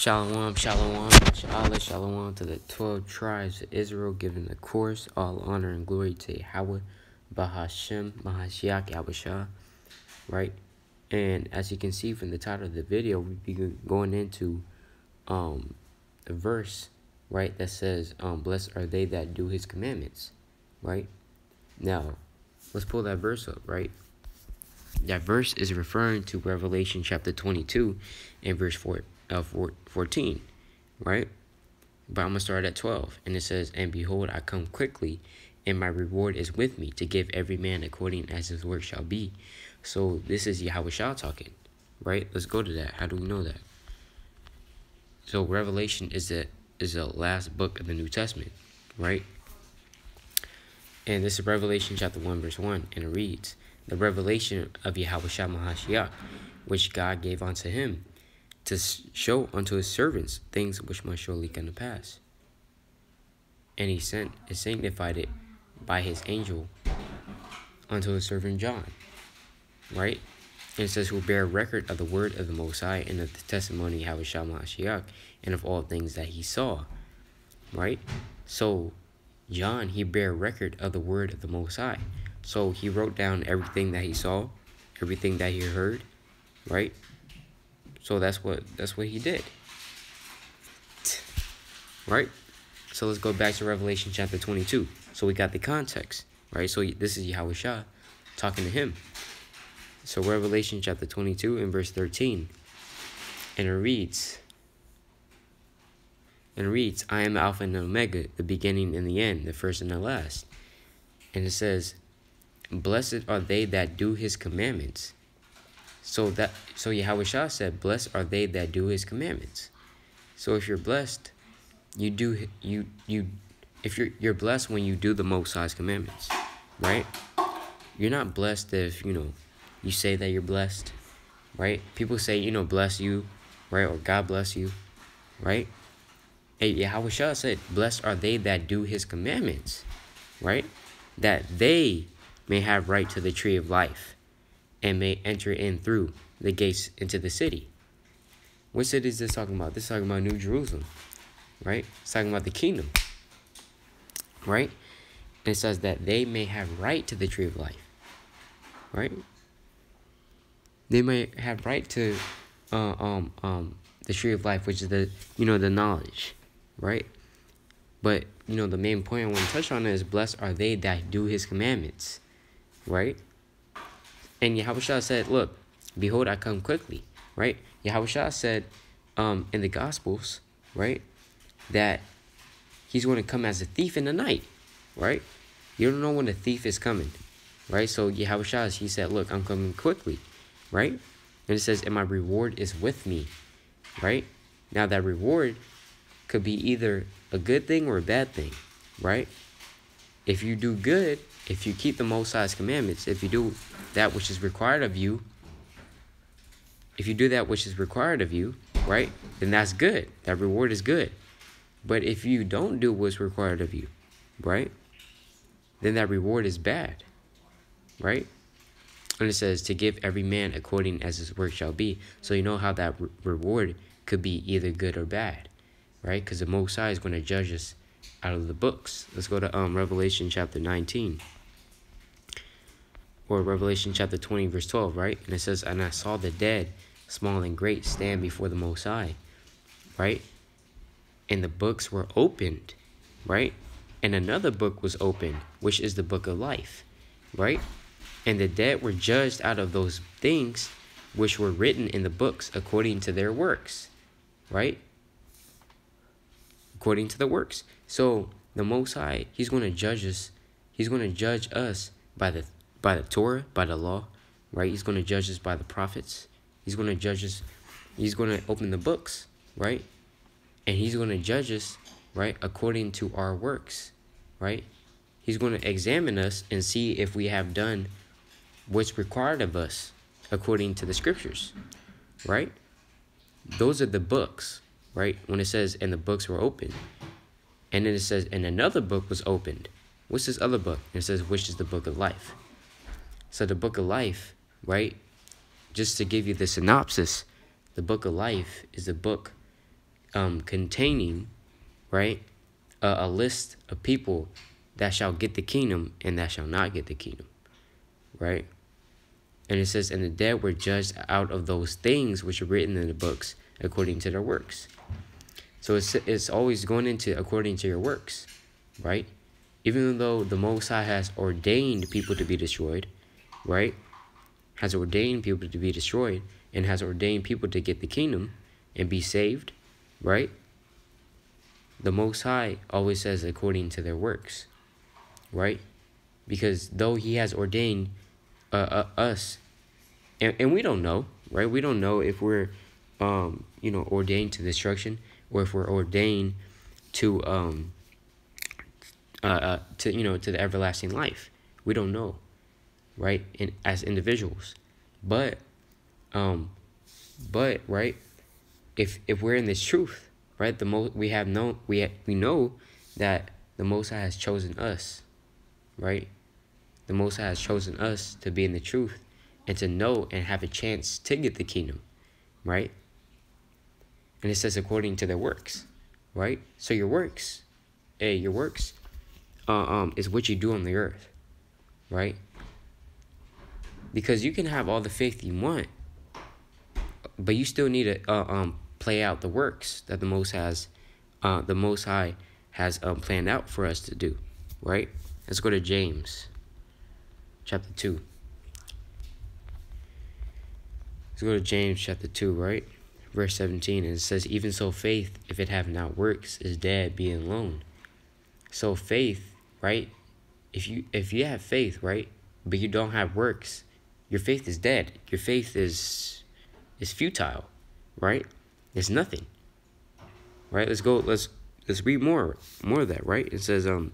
Shalom, shalom, shalom, shalom to the 12 tribes of Israel, giving the course, all honor and glory to Yahawah, Bahasham, Mahashiach, Yahawashi, right? And as you can see from the title of the video, we'll be going into um, a verse, right, that says, um, Blessed are they that do his commandments, right? Now, let's pull that verse up, right? That verse is referring to Revelation chapter 22 and verse 4 uh, 14, right? But I'm going to start at 12. And it says, And behold, I come quickly, and my reward is with me to give every man according as his work shall be. So this is Yahawashi talking, right? Let's go to that. How do we know that? So Revelation is the is the last book of the New Testament, right? And this is Revelation chapter 1, verse 1, and it reads, The revelation of Yahawashi Mahashiach, which God gave unto him to show unto his servants things which must surely come to pass. And he sent and sanctified it by his angel unto his servant John. Right? And it says, Who bear record of the word of the Most High and of the testimony of Hashiach and of all things that he saw. Right? So, John, he bear record of the word of the Most High. So, he wrote down everything that he saw, everything that he heard. Right? So that's what that's what he did. Right? So let's go back to Revelation chapter 22. So we got the context, right? So this is Yahweh talking to him. So Revelation chapter 22 and verse 13. And it reads, and it reads, I am Alpha and Omega, the beginning and the end, the first and the last. And it says, Blessed are they that do his commandments so that so Yahweh said, Blessed are they that do his commandments. So if you're blessed, you do you you if you're you're blessed when you do the most high's commandments. Right? You're not blessed if, you know, you say that you're blessed. Right? People say, you know, bless you, right? Or God bless you. Right? Hey, Yahweh said, Blessed are they that do his commandments. Right? That they may have right to the tree of life and may enter in through the gates into the city. What city is this talking about? This is talking about New Jerusalem, right? It's talking about the kingdom, right? And it says that they may have right to the tree of life, right? They may have right to uh, um, um, the tree of life, which is the, you know, the knowledge, right? But, you know, the main point I want to touch on is blessed are they that do his commandments, right? And Yahawashi said, Look, behold, I come quickly, right? Yahawashi said um, in the Gospels, right, that he's going to come as a thief in the night, right? You don't know when the thief is coming, right? So Yahawashi, he said, Look, I'm coming quickly, right? And it says, And my reward is with me, right? Now, that reward could be either a good thing or a bad thing, right? If you do good, if you keep the Most High's commandments, if you do that which is required of you, if you do that which is required of you, right, then that's good. That reward is good. But if you don't do what's required of you, right, then that reward is bad, right? And it says to give every man according as his work shall be. So you know how that re reward could be either good or bad, right? Because the Most High is going to judge us out of the books. Let's go to um Revelation chapter 19 or Revelation chapter 20, verse 12, right? And it says, And I saw the dead, small and great, stand before the Most High, right? And the books were opened, right? And another book was opened, which is the book of life, right? And the dead were judged out of those things which were written in the books according to their works, right? According to the works. So the Most High, He's going to judge us. He's going to judge us by the by the Torah, by the law, right? He's going to judge us by the prophets. He's going to judge us. He's going to open the books, right? And he's going to judge us, right, according to our works, right? He's going to examine us and see if we have done what's required of us according to the scriptures, right? Those are the books, right? When it says, and the books were opened. And then it says, and another book was opened. What's this other book? And it says, which is the book of life. So the book of life, right? Just to give you the synopsis, the book of life is a book um, containing, right, a, a list of people that shall get the kingdom and that shall not get the kingdom, right? And it says, and the dead were judged out of those things which are written in the books according to their works. So it's, it's always going into according to your works, right? Even though the Most High has ordained people to be destroyed, right? Has ordained people to be destroyed and has ordained people to get the kingdom and be saved, right? The Most High always says according to their works, right? Because though He has ordained uh, uh, us, and, and we don't know, right? We don't know if we're, um, you know, ordained to destruction or if we're ordained to um uh, uh to you know to the everlasting life we don't know right in as individuals but um but right if if we're in this truth right the most we have known we ha- we know that the most high has chosen us right the most high has chosen us to be in the truth and to know and have a chance to get the kingdom right and it says according to their works, right? So your works, hey, your works, uh, um, is what you do on the earth, right? Because you can have all the faith you want, but you still need to uh, um play out the works that the Most has, uh, the Most High has um planned out for us to do, right? Let's go to James, chapter two. Let's go to James chapter two, right? verse 17 and it says even so faith if it have not works is dead being alone so faith right if you if you have faith right but you don't have works your faith is dead your faith is is futile right it's nothing right let's go let's let's read more more of that right it says um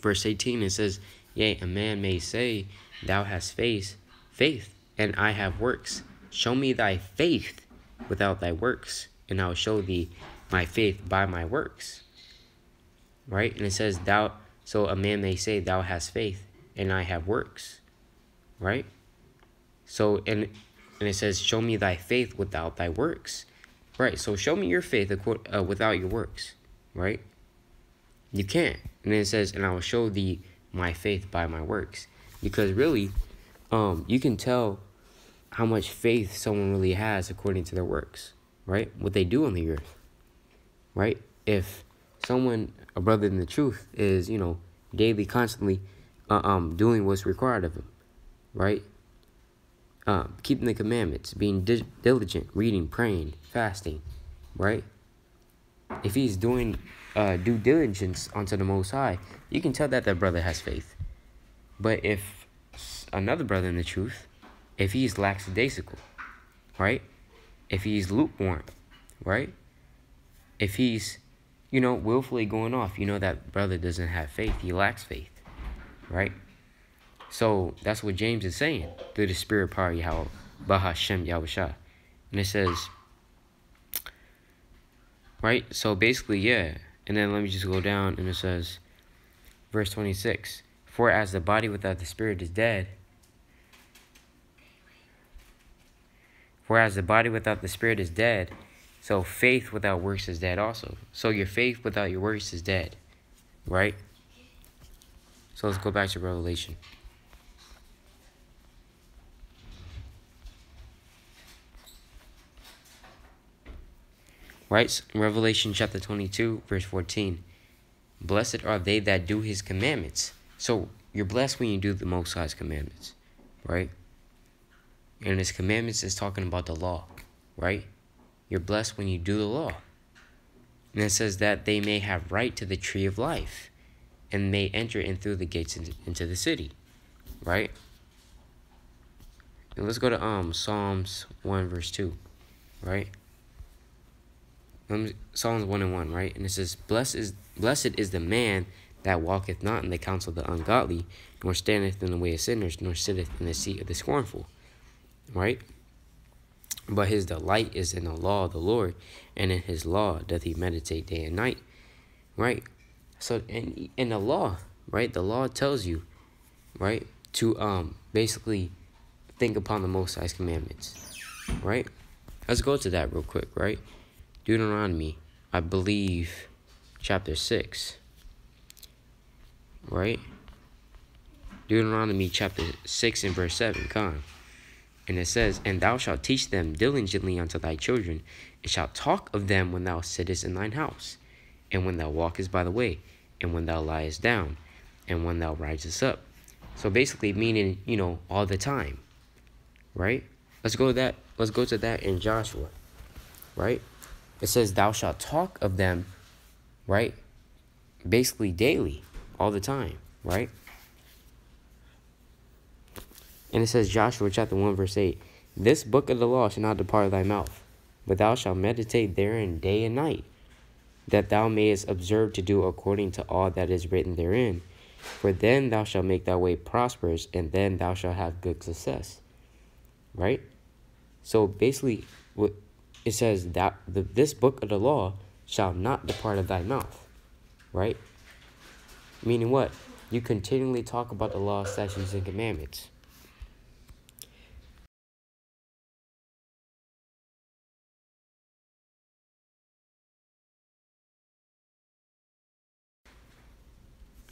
verse 18 it says yea a man may say thou hast faith faith and i have works show me thy faith without thy works, and I will show thee my faith by my works. Right? And it says, Thou, so a man may say, Thou hast faith, and I have works. Right? So, and, and it says, Show me thy faith without thy works. Right? So, show me your faith uh, without your works. Right? You can't. And then it says, And I will show thee my faith by my works. Because really, um, you can tell how much faith someone really has according to their works, right? What they do on the earth, right? If someone, a brother in the truth, is, you know, daily, constantly uh, um, doing what's required of him, right? Uh, keeping the commandments, being di- diligent, reading, praying, fasting, right? If he's doing uh, due diligence unto the Most High, you can tell that that brother has faith. But if another brother in the truth if he's lackadaisical, right? If he's lukewarm, right? If he's, you know, willfully going off, you know that brother doesn't have faith. He lacks faith, right? So that's what James is saying through the spirit power Yahawah, Bahasham Yahawashi. And it says, right? So basically, yeah. And then let me just go down and it says, verse 26 For as the body without the spirit is dead, Whereas the body without the spirit is dead, so faith without works is dead also. So your faith without your works is dead, right? So let's go back to Revelation. Right? Revelation chapter 22, verse 14. Blessed are they that do his commandments. So you're blessed when you do the Most High's commandments, right? And his commandments is talking about the law, right? You're blessed when you do the law. And it says that they may have right to the tree of life and may enter in through the gates into, into the city, right? And let's go to um Psalms 1 verse 2, right? Psalms 1 and 1, right? And it says, Blessed is, blessed is the man that walketh not in the counsel of the ungodly, nor standeth in the way of sinners, nor sitteth in the seat of the scornful right? But his delight is in the law of the Lord, and in his law doth he meditate day and night, right? So in in the law, right, the law tells you, right, to um basically think upon the Most High's commandments, right? Let's go to that real quick, right? Deuteronomy, I believe, chapter 6. Right? Deuteronomy chapter 6 and verse 7. Come. And it says, And thou shalt teach them diligently unto thy children, and shalt talk of them when thou sittest in thine house, and when thou walkest by the way, and when thou liest down, and when thou risest up. So basically meaning, you know, all the time. Right? Let's go to that. Let's go to that in Joshua. Right? It says, Thou shalt talk of them, right? Basically daily, all the time, right? And it says, Joshua chapter 1, verse 8 This book of the law shall not depart of thy mouth, but thou shalt meditate therein day and night, that thou mayest observe to do according to all that is written therein. For then thou shalt make thy way prosperous, and then thou shalt have good success. Right? So basically, what it says that the, this book of the law shall not depart of thy mouth. Right? Meaning what? You continually talk about the law, statutes, and commandments.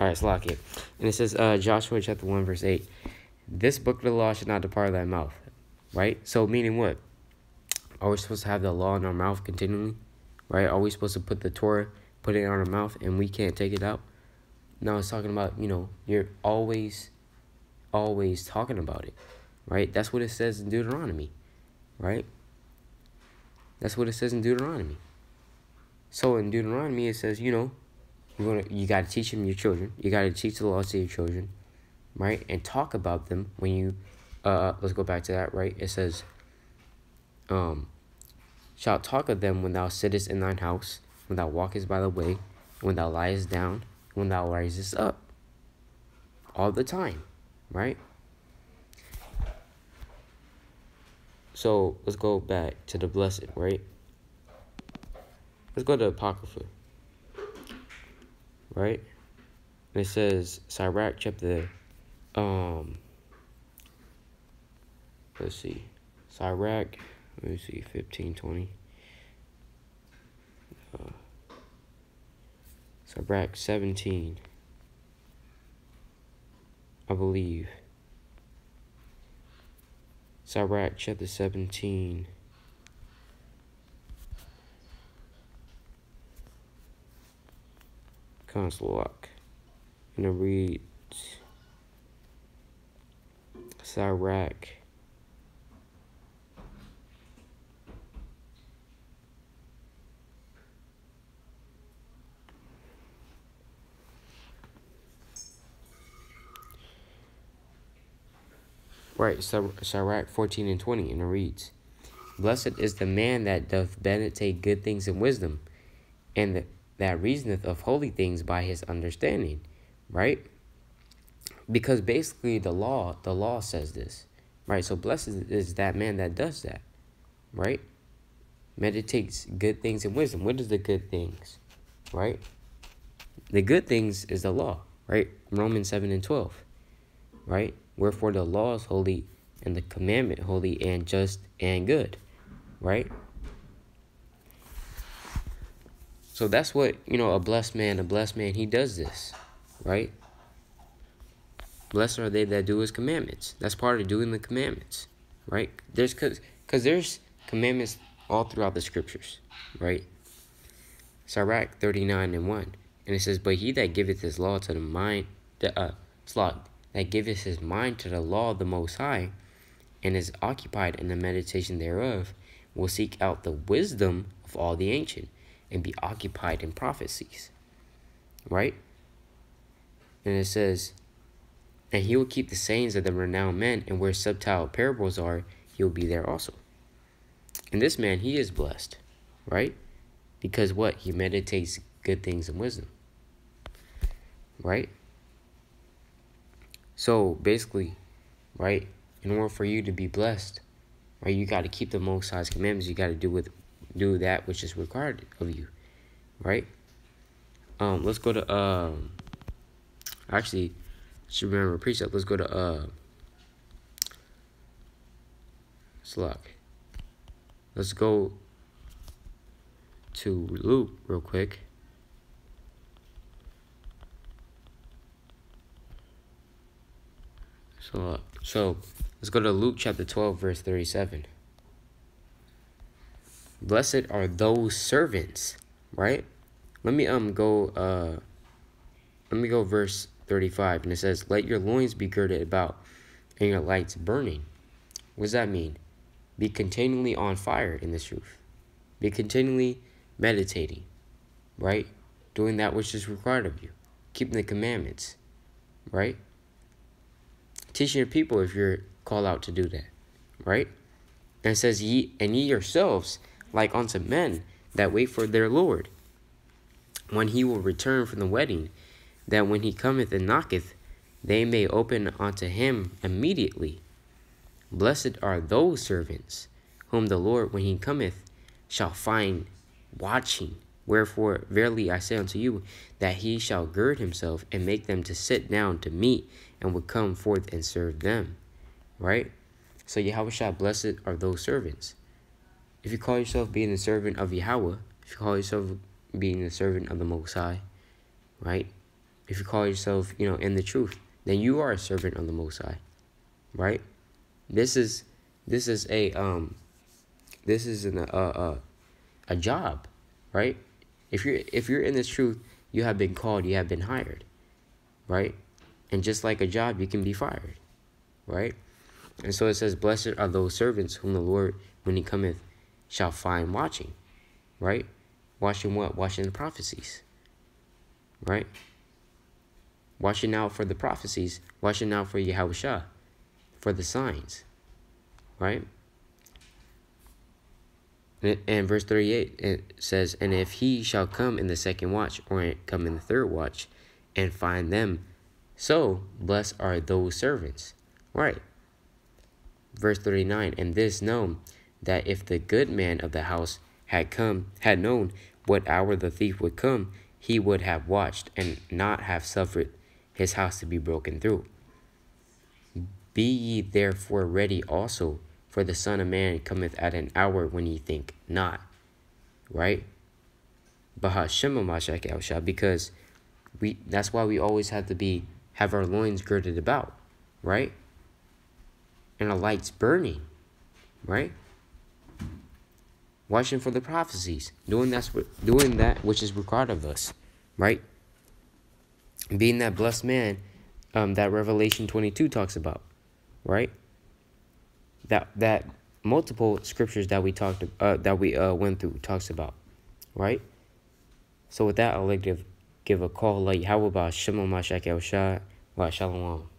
All right, lock it. And it says, uh, Joshua chapter 1, verse 8. This book of the law should not depart of thy mouth. Right? So, meaning what? Are we supposed to have the law in our mouth continually? Right? Are we supposed to put the Torah, put it in our mouth, and we can't take it out? No, it's talking about, you know, you're always, always talking about it. Right? That's what it says in Deuteronomy. Right? That's what it says in Deuteronomy. So in Deuteronomy, it says, you know, you you got to teach them your children. You got to teach the laws to your children, right? And talk about them when you. Uh, let's go back to that. Right? It says. Um. Shalt talk of them when thou sittest in thine house, when thou walkest by the way, when thou liest down, when thou risest up. All the time, right? So let's go back to the blessed, right? Let's go to Apocrypha right? It says Sirach chapter um let's see. Sirach let me see, fifteen twenty. Uh, Sirach seventeen. I believe. Sirach chapter seventeen. console lock. And gonna read Sirach. Right, so Sirach 14 and 20, and it reads, Blessed is the man that doth meditate good things and wisdom, and the that reasoneth of holy things by his understanding, right? Because basically the law, the law says this, right? So blessed is that man that does that, right? Meditates good things and wisdom. What is the good things, right? The good things is the law, right? Romans 7 and 12, right? Wherefore the law is holy and the commandment holy and just and good, right? So that's what, you know, a blessed man, a blessed man, he does this, right? Blessed are they that do his commandments. That's part of doing the commandments, right? There's cause, cause there's commandments all throughout the scriptures, right? Sirach 39 and 1. And it says, But he that giveth his law to the mind, the, uh, slot, that giveth his mind to the law of the Most High, and is occupied in the meditation thereof, will seek out the wisdom of all the ancient and be occupied in prophecies. Right? And it says, And he will keep the sayings of the renowned men, and where subtile parables are, he will be there also. And this man, he is blessed, right? Because what? He meditates good things and wisdom. Right? So basically, right, in order for you to be blessed, right, you got to keep the most high's commandments. You got to do with do that which is required of you, right? Um, let's go to um. Actually, should remember precept. Let's go to uh. Slack. Let's go to Luke real quick. So, uh, so let's go to Luke chapter 12, verse 37. Blessed are those servants, right? Let me um go uh let me go verse 35 and it says, "Let your loins be girded about and your lights burning." What does that mean? Be continually on fire in this truth. Be continually meditating, right? Doing that which is required of you. Keeping the commandments, right? Teaching your people if you're called out to do that, right? And it says, ye and ye yourselves like unto men that wait for their Lord, when he will return from the wedding, that when he cometh and knocketh, they may open unto him immediately. Blessed are those servants whom the Lord, when he cometh, shall find watching. Wherefore, verily I say unto you, that he shall gird himself and make them to sit down to meat, and would come forth and serve them. Right? So Yahweh shall blessed are those servants. If you call yourself being a servant of Yahweh, if you call yourself being a servant of the Most High, right? If you call yourself, you know, in the truth, then you are a servant of the Most High, right? This is this is a um this is an uh, uh a job, right? If you're if you're in this truth, you have been called, you have been hired, right? And just like a job, you can be fired, right? And so it says, Blessed are those servants whom the Lord, when he cometh, shall find watching, right? Watching what? Watching the prophecies, right? Watching out for the prophecies, watching out for Yahweh for the signs, right? And verse 38, it says, And if he shall come in the second watch, or come in the third watch, and find them, so blessed are those servants. Right. Verse 39, And this know that if the good man of the house had come, had known what hour the thief would come, he would have watched and not have suffered his house to be broken through. Be ye therefore ready also, for the Son of Man cometh at an hour when ye think not. Right? Because we that's why we always have to be have our loins girded about, right? And our lights burning, right? watching for the prophecies, doing that's doing that which is required of us, right? Being that blessed man um, that Revelation 22 talks about, right? That that multiple scriptures that we talked uh, that we uh, went through talks about, right? So with that, like to give a call like how about Shema Mashak El Shah, Shalom.